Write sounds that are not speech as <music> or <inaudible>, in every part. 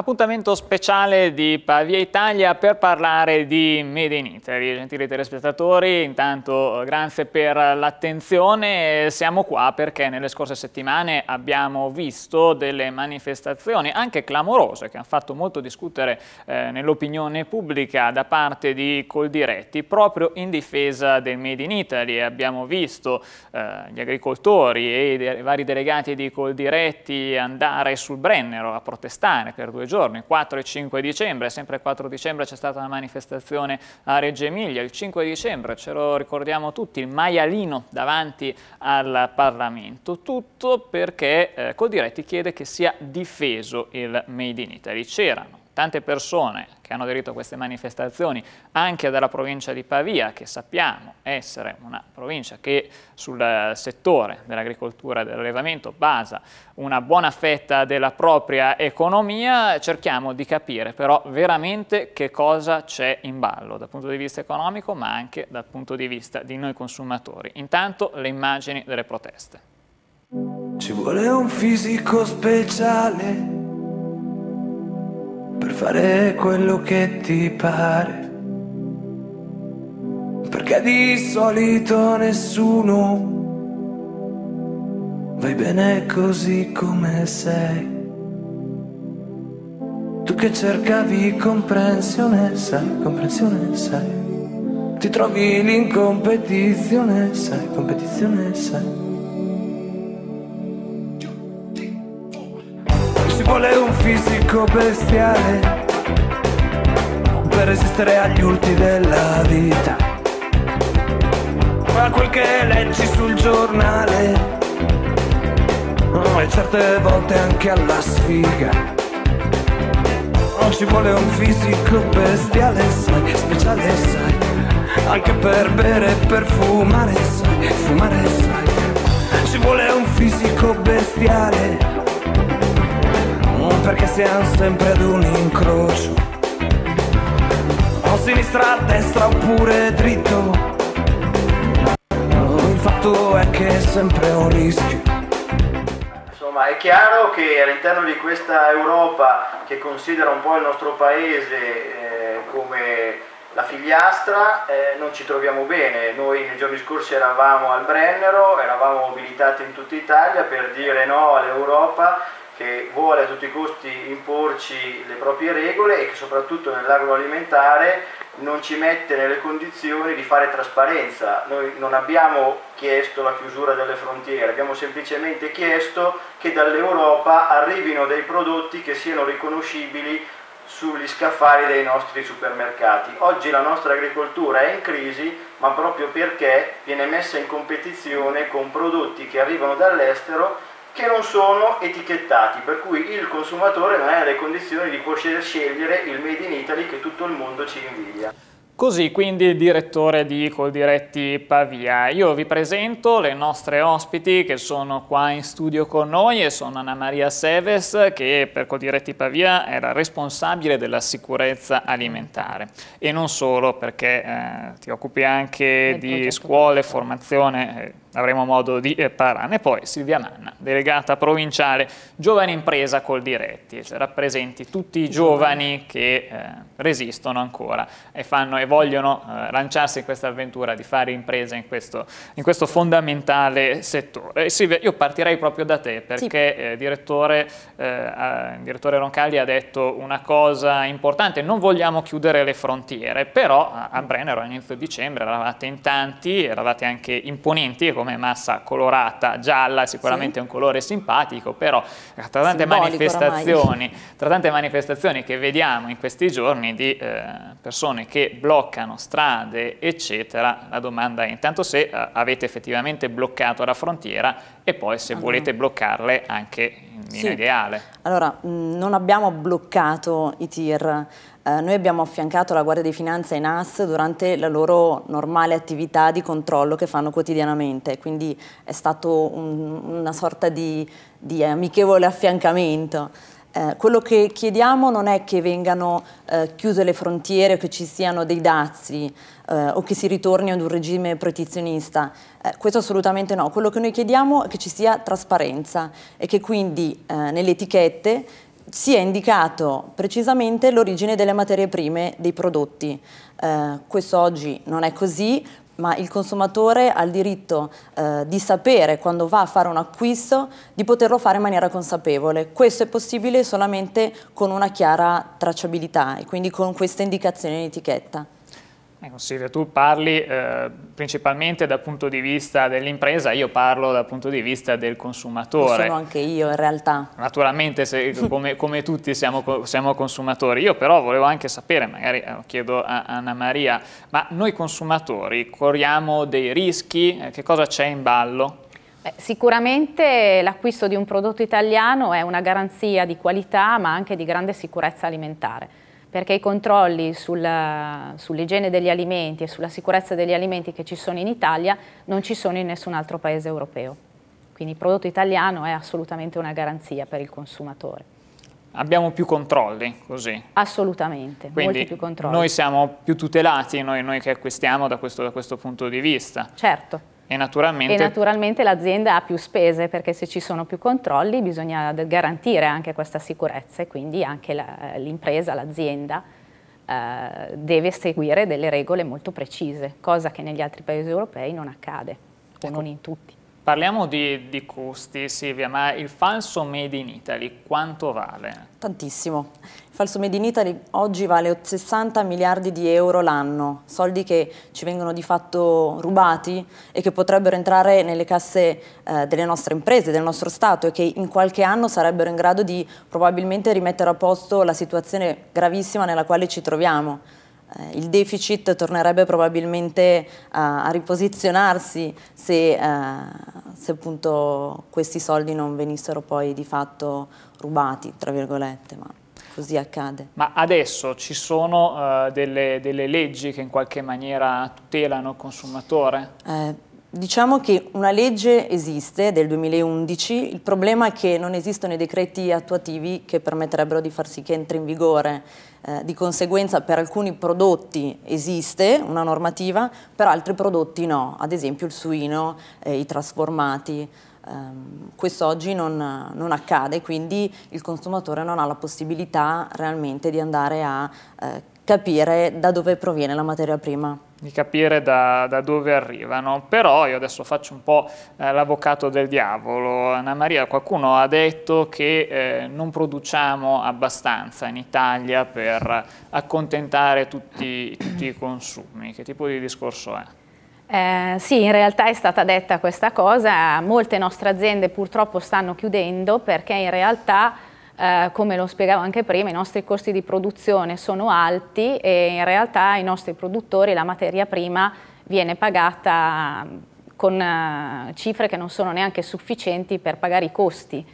Appuntamento speciale di Pavia Italia per parlare di Made in Italy. Gentili telespettatori, intanto grazie per l'attenzione. Siamo qua perché nelle scorse settimane abbiamo visto delle manifestazioni anche clamorose che hanno fatto molto discutere eh, nell'opinione pubblica da parte di Coldiretti proprio in difesa del Made in Italy. Abbiamo visto eh, gli agricoltori e i vari delegati di Coldiretti andare sul Brennero a protestare per due giorni, 4 e 5 dicembre, sempre il 4 dicembre c'è stata una manifestazione a Reggio Emilia, il 5 dicembre ce lo ricordiamo tutti, il maialino davanti al Parlamento, tutto perché eh, Coldiretti chiede che sia difeso il Made in Italy. C'erano tante persone che hanno aderito a queste manifestazioni anche dalla provincia di Pavia, che sappiamo essere una provincia che sul settore dell'agricoltura e dell'allevamento basa una buona fetta della propria economia, cerchiamo di capire però veramente che cosa c'è in ballo dal punto di vista economico ma anche dal punto di vista di noi consumatori. Intanto le immagini delle proteste. Ci vuole un fisico speciale per fare quello che ti pare. Perché di solito nessuno vai bene così come sei. Tu che cercavi comprensione, sai, comprensione, sai. Ti trovi in competizione, sai, competizione, sai. Fisico bestiale per resistere agli urti della vita. Ma quel che leggi sul giornale e certe volte anche alla sfiga. Non ci vuole un fisico bestiale, sai, speciale, sai, anche per bere e per fumare, sai, fumare, sai. Ci vuole un fisico bestiale perché siamo sempre ad un incrocio. O sinistra, destra oppure dritto. Il fatto è che è sempre un rischio. Insomma, è chiaro che all'interno di questa Europa che considera un po' il nostro paese eh, come la figliastra eh, non ci troviamo bene, noi nei giorni scorsi eravamo al Brennero, eravamo mobilitati in tutta Italia per dire no all'Europa che vuole a tutti i costi imporci le proprie regole e che soprattutto nell'agroalimentare non ci mette nelle condizioni di fare trasparenza. Noi non abbiamo chiesto la chiusura delle frontiere, abbiamo semplicemente chiesto che dall'Europa arrivino dei prodotti che siano riconoscibili sugli scaffali dei nostri supermercati. Oggi la nostra agricoltura è in crisi, ma proprio perché viene messa in competizione con prodotti che arrivano dall'estero che non sono etichettati, per cui il consumatore non è nelle condizioni di poter scegliere il Made in Italy che tutto il mondo ci invidia. Così quindi il direttore di Coldiretti Pavia. Io vi presento le nostre ospiti che sono qua in studio con noi e sono Anna Maria Seves che per Coldiretti Pavia era responsabile della sicurezza alimentare e non solo perché eh, ti occupi anche di scuole, formazione, eh, avremo modo di eh, parlarne. Poi Silvia Manna, delegata provinciale Giovane Impresa Coldiretti, cioè rappresenti tutti i giovani che eh, resistono ancora e fanno e vogliono eh, lanciarsi in questa avventura di fare impresa in questo, in questo fondamentale settore. E Silvia, io partirei proprio da te perché sì. eh, direttore, eh, direttore Roncalli ha detto una cosa importante, non vogliamo chiudere le frontiere, però a, a Brennero all'inizio dicembre eravate in tanti, eravate anche imponenti come massa colorata, gialla, sicuramente sì. è un colore simpatico, però tra tante, manifestazioni, tra tante manifestazioni che vediamo in questi giorni di eh, persone che bloccano strade, eccetera, la domanda è intanto se uh, avete effettivamente bloccato la frontiera e poi se allora. volete bloccarle anche in linea sì. ideale. Allora, mh, non abbiamo bloccato i tir, eh, noi abbiamo affiancato la Guardia di Finanza e NAS durante la loro normale attività di controllo che fanno quotidianamente, quindi è stato un, una sorta di, di amichevole affiancamento. Eh, quello che chiediamo non è che vengano eh, chiuse le frontiere o che ci siano dei dazi eh, o che si ritorni ad un regime protezionista, eh, questo assolutamente no. Quello che noi chiediamo è che ci sia trasparenza e che quindi eh, nelle etichette sia indicato precisamente l'origine delle materie prime dei prodotti. Eh, questo oggi non è così, ma il consumatore ha il diritto eh, di sapere quando va a fare un acquisto di poterlo fare in maniera consapevole. Questo è possibile solamente con una chiara tracciabilità e quindi con questa indicazione in etichetta. Ecco Silvia, tu parli eh, principalmente dal punto di vista dell'impresa, io parlo dal punto di vista del consumatore. Sono anche io in realtà. Naturalmente se, <laughs> come, come, tutti siamo, siamo, consumatori, io però volevo anche sapere, magari eh, chiedo a Anna Maria, ma noi consumatori corriamo dei rischi, eh, che cosa c'è in ballo? Beh, sicuramente l'acquisto di un prodotto italiano è una garanzia di qualità ma anche di grande sicurezza alimentare perché i controlli sull'igiene degli alimenti e sulla sicurezza degli alimenti che ci sono in Italia non ci sono in nessun altro paese europeo. Quindi il prodotto italiano è assolutamente una garanzia per il consumatore. Abbiamo più controlli così? Assolutamente, Quindi molti più controlli. Noi siamo più tutelati, noi, noi che acquistiamo da questo, da questo punto di vista. Certo. E naturalmente, naturalmente l'azienda ha più spese perché se ci sono più controlli bisogna garantire anche questa sicurezza e quindi anche l'impresa, l'azienda eh, deve seguire delle regole molto precise, cosa che negli altri paesi europei non accade, o ecco. non in tutti. Parliamo di, di, costi, Silvia, ma il falso Made in Italy quanto vale? Tantissimo. Falso Made in Italy oggi vale 60 miliardi di euro l'anno, soldi che ci vengono di fatto rubati e che potrebbero entrare nelle casse eh, delle nostre imprese, del nostro Stato e che in qualche anno sarebbero in grado di probabilmente rimettere a posto la situazione gravissima nella quale ci troviamo. Eh, il deficit tornerebbe probabilmente a, a riposizionarsi se, eh, se, appunto questi soldi non venissero poi di fatto rubati, tra virgolette, ma così accade. Ma adesso ci sono uh, delle, delle, leggi che in qualche maniera tutelano il consumatore? Eh, Diciamo che una legge esiste del 2011, il problema è che non esistono i decreti attuativi che permetterebbero di far sì che entri in vigore. Eh, di conseguenza per alcuni prodotti esiste una normativa, per altri prodotti no, ad esempio il suino, eh, i trasformati. Eh, questo oggi non, non, accade, quindi il consumatore non ha la possibilità realmente di andare a eh, capire da dove proviene la materia prima di capire da, da, dove arrivano, però io adesso faccio un po' eh, l'avvocato del diavolo. Anna Maria, qualcuno ha detto che eh, non produciamo abbastanza in Italia per accontentare tutti, tutti i consumi, che tipo di discorso è? Eh, sì, in realtà è stata detta questa cosa, molte nostre aziende purtroppo stanno chiudendo perché in realtà eh, come lo spiegavo anche prima, i nostri costi di produzione sono alti e in realtà i nostri produttori la materia prima viene pagata con uh, cifre che non sono neanche sufficienti per pagare i costi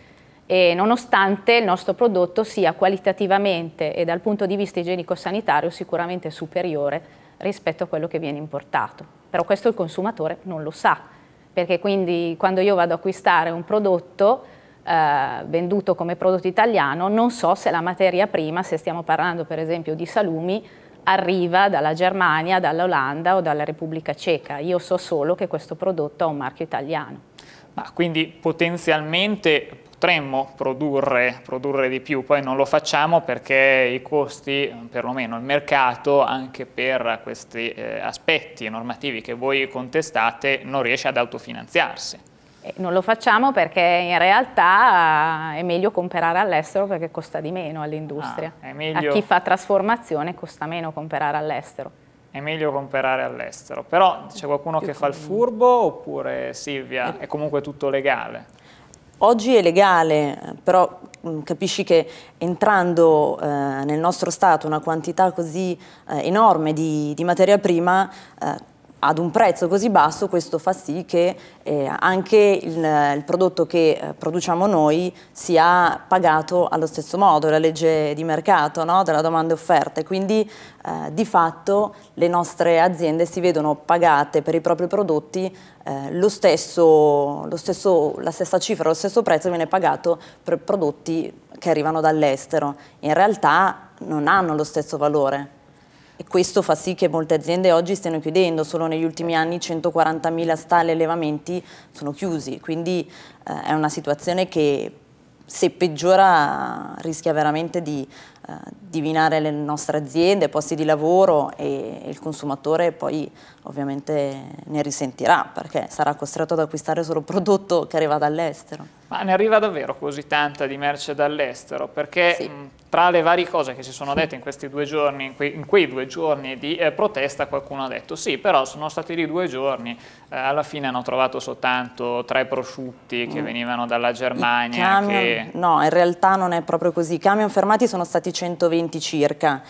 e nonostante il nostro prodotto sia qualitativamente e dal punto di vista igienico-sanitario sicuramente superiore rispetto a quello che viene importato. Però questo il consumatore non lo sa, perché quindi quando io vado ad acquistare un prodotto eh, venduto come prodotto italiano, non so se la materia prima, se stiamo parlando per esempio di salumi, arriva dalla Germania, dall'Olanda o dalla Repubblica Ceca. Io so solo che questo prodotto ha un marchio italiano. Ma quindi potenzialmente potremmo produrre, produrre, di più, poi non lo facciamo perché i costi, perlomeno il mercato, anche per questi eh, aspetti normativi che voi contestate, non riesce ad autofinanziarsi. Non lo facciamo perché in realtà è meglio comprare all'estero perché costa di meno all'industria. Ah, meglio... A chi fa trasformazione costa meno comprare all'estero. È meglio comprare all'estero. Però c'è qualcuno che fa il furbo oppure Silvia è comunque tutto legale? Oggi è legale, però mm, capisci che entrando eh, nel nostro Stato una quantità così eh, enorme di, di materia prima eh, ad un prezzo così basso questo fa sì che eh, anche il, il, prodotto che eh, produciamo noi sia pagato allo stesso modo, la legge di mercato no? della domanda e offerta quindi eh, di fatto le nostre aziende si vedono pagate per i propri prodotti eh, lo stesso, lo stesso, la stessa cifra, lo stesso prezzo viene pagato per prodotti che arrivano dall'estero, in realtà non hanno lo stesso valore e questo fa sì che molte aziende oggi stiano chiudendo, solo negli ultimi anni 140.000 stalli e allevamenti sono chiusi, quindi eh, è una situazione che se peggiora rischia veramente di eh, divinare le nostre aziende, posti di lavoro e il consumatore poi ovviamente ne risentirà perché sarà costretto ad acquistare solo prodotto che arriva dall'estero. Ma ne arriva davvero così tanta di merce dall'estero? Perché sì. mh, tra le varie cose che si sono dette in questi due giorni, in quei, in quei due giorni di eh, protesta, qualcuno ha detto sì, però sono stati lì due giorni, eh, alla fine hanno trovato soltanto tre prosciutti che mm. venivano dalla Germania. Camion, che... No, in realtà non è proprio così. I camion fermati sono stati 120 circa.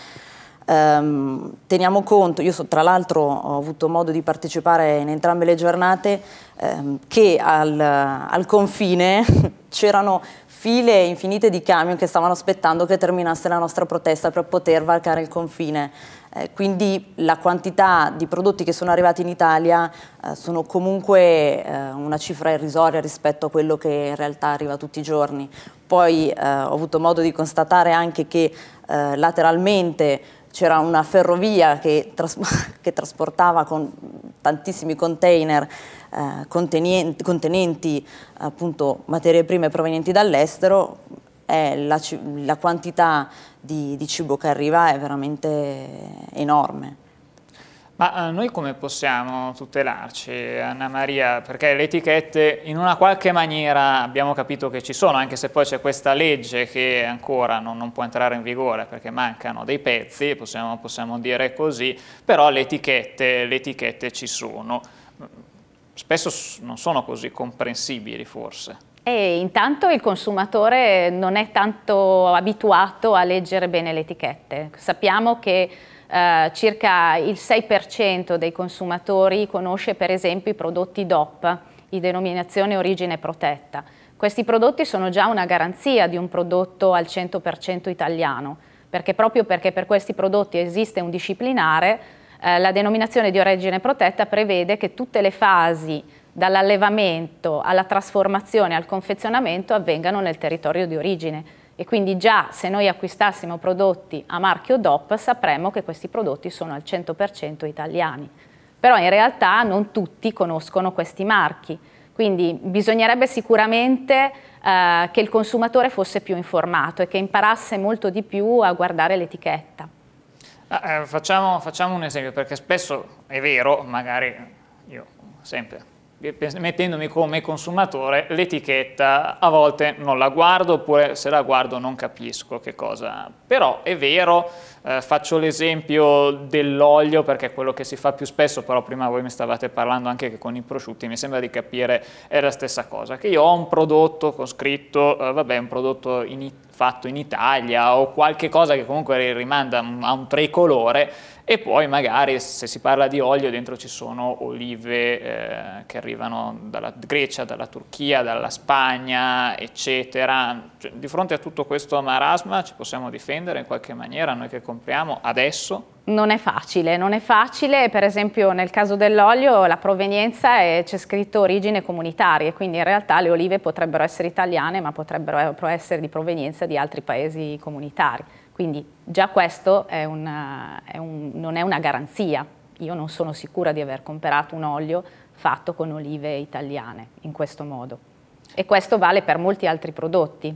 Um, teniamo conto, io so, tra l'altro ho avuto modo di partecipare in entrambe le giornate, um, che al, al confine <laughs> c'erano file infinite di camion che stavano aspettando che terminasse la nostra protesta per poter varcare il confine. Eh, quindi la quantità di prodotti che sono arrivati in Italia eh, sono comunque eh, una cifra irrisoria rispetto a quello che in realtà arriva tutti i giorni. Poi eh, ho avuto modo di constatare anche che eh, lateralmente c'era una ferrovia che, tras <laughs> che, trasportava con tantissimi container eh, contenenti, contenenti appunto materie prime provenienti dall'estero, la, la, quantità di, di cibo che arriva è veramente enorme. Ma eh, noi come possiamo tutelarci, Anna Maria? Perché le etichette in una qualche maniera abbiamo capito che ci sono, anche se poi c'è questa legge che ancora non, non, può entrare in vigore perché mancano dei pezzi, possiamo, possiamo dire così, però le etichette, le etichette ci sono. Spesso non sono così comprensibili forse. E intanto il consumatore non è tanto abituato a leggere bene le etichette. Sappiamo che eh, circa il 6% dei consumatori conosce per esempio i prodotti DOP, di denominazione origine protetta. Questi prodotti sono già una garanzia di un prodotto al 100% italiano, perché proprio perché per questi prodotti esiste un disciplinare, eh, la denominazione di origine protetta prevede che tutte le fasi dall'allevamento alla trasformazione al confezionamento avvengano nel territorio di origine e quindi già se noi acquistassimo prodotti a marchio DOP sapremmo che questi prodotti sono al 100% italiani. Però in realtà non tutti conoscono questi marchi, quindi bisognerebbe sicuramente eh, che il consumatore fosse più informato e che imparasse molto di più a guardare l'etichetta. Ah, eh, facciamo, facciamo un esempio, perché spesso è vero, magari io sempre mettendomi come consumatore, l'etichetta a volte non la guardo oppure se la guardo non capisco che cosa. Però è vero, eh, faccio l'esempio dell'olio perché è quello che si fa più spesso, però prima voi mi stavate parlando anche che con i prosciutti, mi sembra di capire è la stessa cosa, che io ho un prodotto con scritto, eh, vabbè, un prodotto in, fatto in Italia o qualche cosa che comunque rimanda a un tricolore e poi magari se si parla di olio dentro ci sono olive eh, che arrivano dalla Grecia, dalla Turchia, dalla Spagna, eccetera. Cioè, di fronte a tutto questo marasma ci possiamo difendere in qualche maniera noi che compriamo adesso? Non è facile, non è facile, per esempio nel caso dell'olio la provenienza c'è scritto origine comunitaria, quindi in realtà le olive potrebbero essere italiane ma potrebbero essere di provenienza di altri paesi comunitari. Quindi già questo è una, è un, non è una garanzia. Io non sono sicura di aver comprato un olio fatto con olive italiane in questo modo. E questo vale per molti altri prodotti.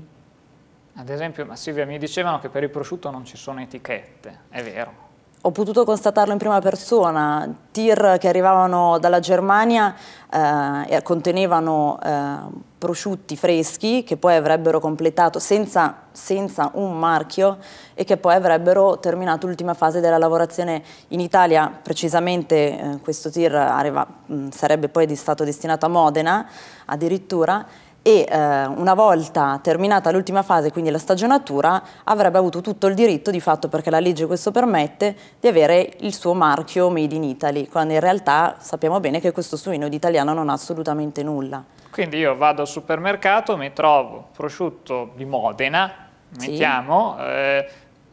Ad esempio, ma Silvia, mi dicevano che per il prosciutto non ci sono etichette, è vero? Ho potuto constatarlo in prima persona, tir che arrivavano dalla Germania eh, contenevano eh, prosciutti freschi che poi avrebbero completato senza, senza, un marchio e che poi avrebbero terminato l'ultima fase della lavorazione in Italia, precisamente eh, questo tir arriva, mh, sarebbe poi stato destinato a Modena addirittura e eh, una volta terminata l'ultima fase, quindi la stagionatura, avrebbe avuto tutto il diritto, di fatto perché la legge questo permette, di avere il suo marchio Made in Italy, quando in realtà sappiamo bene che questo suino di italiano non ha assolutamente nulla. Quindi io vado al supermercato, mi trovo prosciutto di Modena, mettiamo, sì. eh,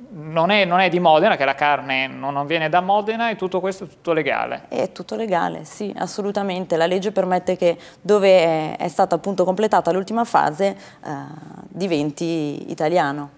non è, non è, di Modena, che la carne non, non, viene da Modena e tutto questo è tutto legale? È tutto legale, sì, assolutamente. La legge permette che dove è, stata appunto completata l'ultima fase eh, diventi italiano.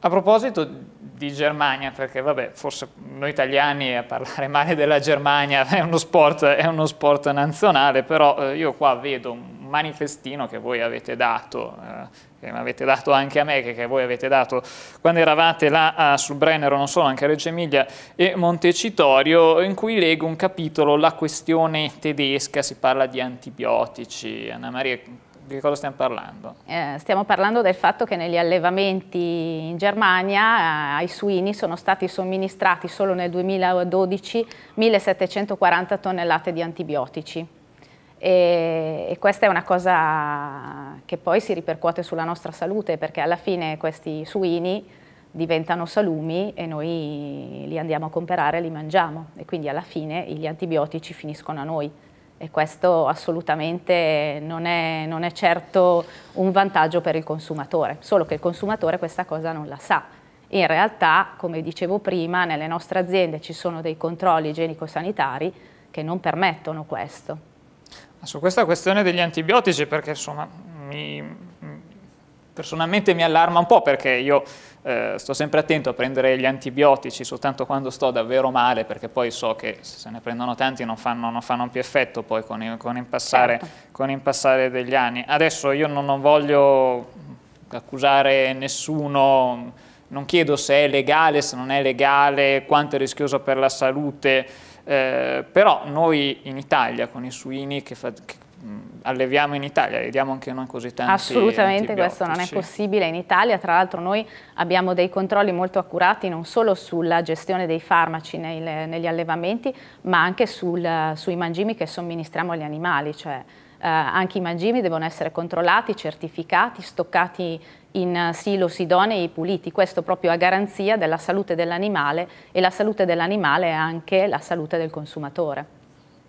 A proposito di Germania, perché vabbè, forse noi italiani a parlare male della Germania <laughs> è uno sport, è uno sport nazionale, però eh, io qua vedo un manifestino che voi avete dato, eh, che avete dato anche a me, che, che voi avete dato quando eravate là sul Brennero, non solo, anche a Reggio Emilia e Montecitorio, in cui leggo un capitolo, la questione tedesca, si parla di antibiotici. Anna Maria, di cosa stiamo parlando? Eh, stiamo parlando del fatto che negli allevamenti in Germania eh, ai suini sono stati somministrati solo nel 2012 1740 tonnellate di antibiotici. E, e, questa è una cosa che poi si ripercuote sulla nostra salute perché alla fine questi suini diventano salumi e noi li andiamo a comprare e li mangiamo e quindi alla fine gli antibiotici finiscono a noi e questo assolutamente non è, non è certo un vantaggio per il consumatore, solo che il consumatore questa cosa non la sa. In realtà, come dicevo prima, nelle nostre aziende ci sono dei controlli igienico-sanitari che non permettono questo. Su questa questione degli antibiotici, perché insomma, mi, personalmente mi allarma un po' perché io eh, sto sempre attento a prendere gli antibiotici soltanto quando sto davvero male, perché poi so che se ne prendono tanti non fanno, non fanno più effetto poi con il, con, il passare, certo. con il, passare, degli anni. Adesso io non, non voglio accusare nessuno, non chiedo se è legale, se non è legale, quanto è rischioso per la salute, eh, però noi in Italia con i suini che, fa, che alleviamo in Italia, vediamo anche noi così tanti Assolutamente questo non è possibile in Italia, tra l'altro noi abbiamo dei controlli molto accurati non solo sulla gestione dei farmaci nei, negli allevamenti ma anche sul, sui mangimi che somministriamo agli animali, cioè eh, anche i mangimi devono essere controllati, certificati, stoccati in silos idonei puliti, questo proprio a garanzia della salute dell'animale e la salute dell'animale è anche la salute del consumatore.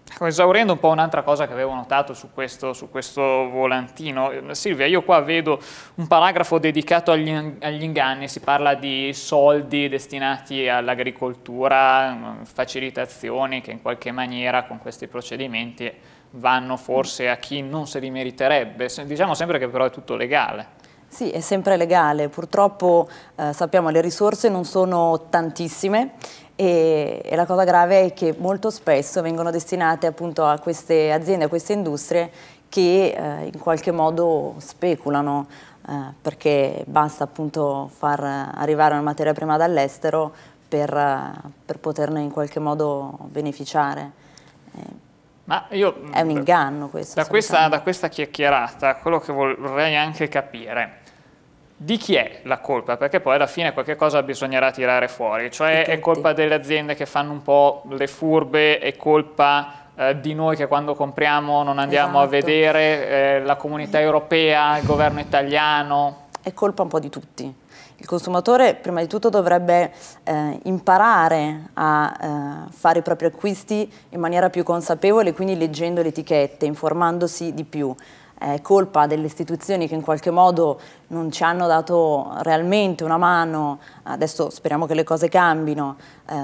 Ecco, esaurendo un po' un'altra cosa che avevo notato su questo, su questo, volantino, Silvia, io qua vedo un paragrafo dedicato agli, agli inganni, si parla di soldi destinati all'agricoltura, facilitazioni che in qualche maniera con questi procedimenti vanno forse a chi non se li meriterebbe, diciamo sempre che però è tutto legale. Sì, è sempre legale, purtroppo eh, sappiamo che le risorse non sono tantissime e, e, la cosa grave è che molto spesso vengono destinate appunto a queste aziende, a queste industrie che eh, in qualche modo speculano eh, perché basta appunto far arrivare una materia prima dall'estero per, per, poterne in qualche modo beneficiare. Eh, Ma io, è un inganno questo. Da questa, da questa chiacchierata, quello che vorrei anche capire di chi è la colpa? Perché poi alla fine qualche cosa bisognerà tirare fuori, cioè è colpa delle aziende che fanno un po' le furbe, è colpa eh, di noi che quando compriamo non andiamo esatto. a vedere, eh, la comunità europea, il governo italiano? È colpa un po' di tutti. Il consumatore prima di tutto dovrebbe eh, imparare a eh, fare i propri acquisti in maniera più consapevole, quindi leggendo le etichette, informandosi di più è colpa delle istituzioni che in qualche modo non ci hanno dato realmente una mano, adesso speriamo che le cose cambino, eh,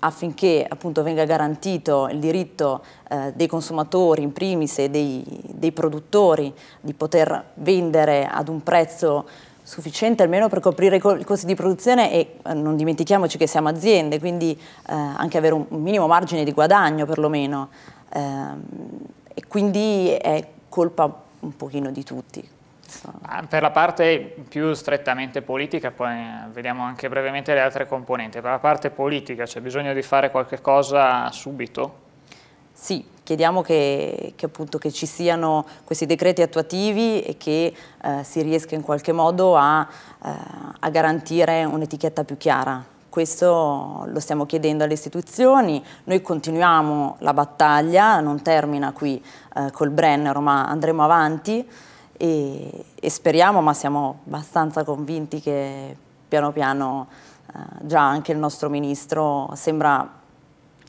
affinché appunto venga garantito il diritto eh, dei consumatori in primis e dei, dei, produttori di poter vendere ad un prezzo sufficiente almeno per coprire i costi di produzione e eh, non dimentichiamoci che siamo aziende, quindi eh, anche avere un, un, minimo margine di guadagno perlomeno. Ehm, e quindi è colpa un pochino di tutti. Per la parte più strettamente politica, poi eh, vediamo anche brevemente le altre componenti, per la parte politica c'è bisogno di fare qualche cosa subito? Sì, chiediamo che, che, appunto, che ci siano questi decreti attuativi e che eh, si riesca in qualche modo a, eh, a garantire un'etichetta più chiara questo lo stiamo chiedendo alle istituzioni, noi continuiamo la battaglia, non termina qui eh, col Brennero ma andremo avanti e, e, speriamo, ma siamo abbastanza convinti che piano piano eh, già anche il nostro ministro sembra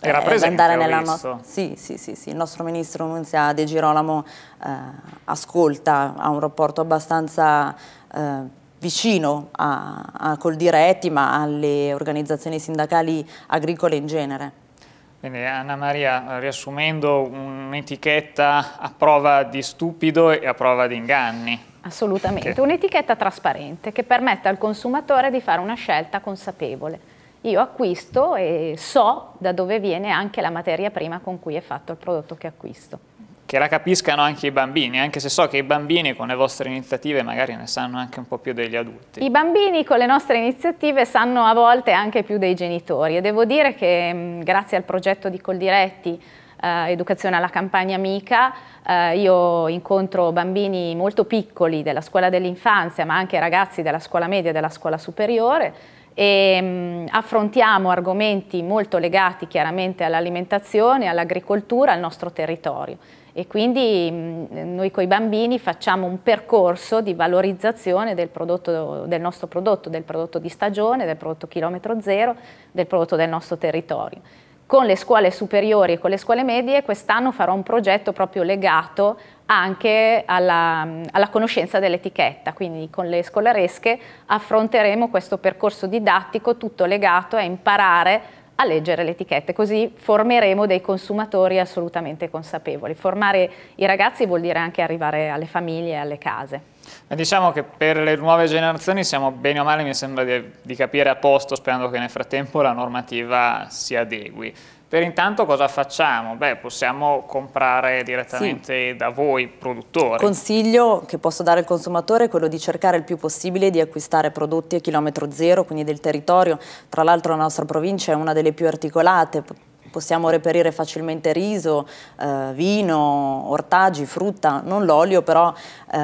eh, andare nella nostra... Sì, sì, sì, sì, il nostro ministro Nunzia De Girolamo eh, ascolta, ha un rapporto abbastanza eh, vicino a, a Coldiretti ma alle organizzazioni sindacali agricole in genere. Quindi Anna Maria, riassumendo un'etichetta a prova di stupido e a prova di inganni. Assolutamente, un'etichetta trasparente che permette al consumatore di fare una scelta consapevole. Io acquisto e so da dove viene anche la materia prima con cui è fatto il prodotto che acquisto. Che la capiscano anche i bambini, anche se so che i bambini con le vostre iniziative magari ne sanno anche un po' più degli adulti. I bambini con le nostre iniziative sanno a volte anche più dei genitori e devo dire che mh, grazie al progetto di Coldiretti eh, Educazione alla campagna amica eh, io incontro bambini molto piccoli della scuola dell'infanzia ma anche ragazzi della scuola media e della scuola superiore e mh, affrontiamo argomenti molto legati chiaramente all'alimentazione, all'agricoltura, al nostro territorio e quindi mh, noi con i bambini facciamo un percorso di valorizzazione del, prodotto, del nostro prodotto, del prodotto di stagione, del prodotto chilometro zero, del prodotto del nostro territorio. Con le scuole superiori e con le scuole medie quest'anno farò un progetto proprio legato anche alla, alla conoscenza dell'etichetta, quindi con le scolaresche affronteremo questo percorso didattico tutto legato a imparare a leggere le etichette, così formeremo dei consumatori assolutamente consapevoli. Formare i ragazzi vuol dire anche arrivare alle famiglie e alle case. Diciamo che per le nuove generazioni siamo bene o male, mi sembra di, di capire a posto, sperando che nel frattempo la normativa si adegui. Per intanto cosa facciamo? Beh, possiamo comprare direttamente sì. da voi, produttori. Consiglio che posso dare al consumatore è quello di cercare il più possibile di acquistare prodotti a chilometro zero, quindi del territorio. Tra l'altro la nostra provincia è una delle più articolate, possiamo reperire facilmente riso, eh, vino, ortaggi, frutta, non l'olio, però eh,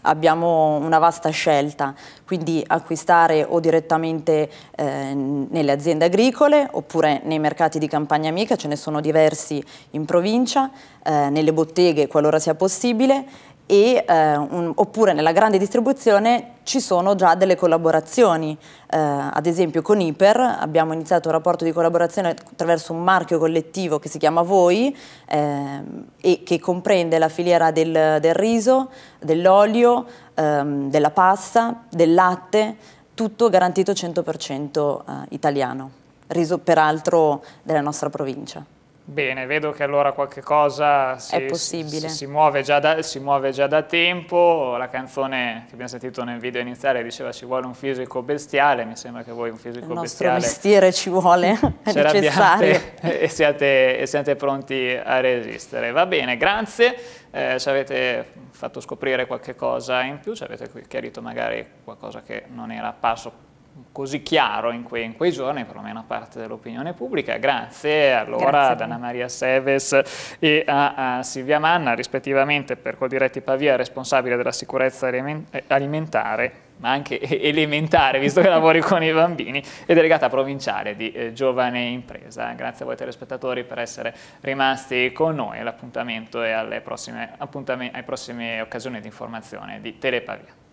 abbiamo una vasta scelta, quindi acquistare o direttamente eh, nelle aziende agricole oppure nei mercati di campagna amica, ce ne sono diversi in provincia, eh, nelle botteghe qualora sia possibile e, eh, un, oppure nella grande distribuzione ci sono già delle collaborazioni, eh, ad esempio con Iper abbiamo iniziato un rapporto di collaborazione attraverso un marchio collettivo che si chiama Voi eh, e che comprende la filiera del, del riso, dell'olio, ehm, della pasta, del latte, tutto garantito 100% eh, italiano, riso peraltro della nostra provincia. Bene, vedo che allora qualche cosa si, si, si, muove da, si, muove già da, tempo, la canzone che abbiamo sentito nel video iniziale diceva ci vuole un fisico bestiale, mi sembra che voi un fisico bestiale... Il nostro mestiere ci vuole, <laughs> è necessario. <laughs> E siate, e siete, pronti a resistere. Va bene, grazie, eh, ci avete fatto scoprire qualche cosa in più, ci avete chiarito magari qualcosa che non era apparso così chiaro in quei, in quei giorni, perlomeno a parte dell'opinione pubblica. Grazie allora Grazie ad Anna Maria Seves e a, a Silvia Manna, rispettivamente per Coldiretti Pavia, responsabile della sicurezza eh, alimentare ma anche <laughs> elementare, visto che lavori con i bambini, e delegata provinciale di eh, Giovane Impresa. Grazie a voi telespettatori per essere rimasti con noi. L'appuntamento è alle prossime, alle prossime occasioni di informazione di Telepavia.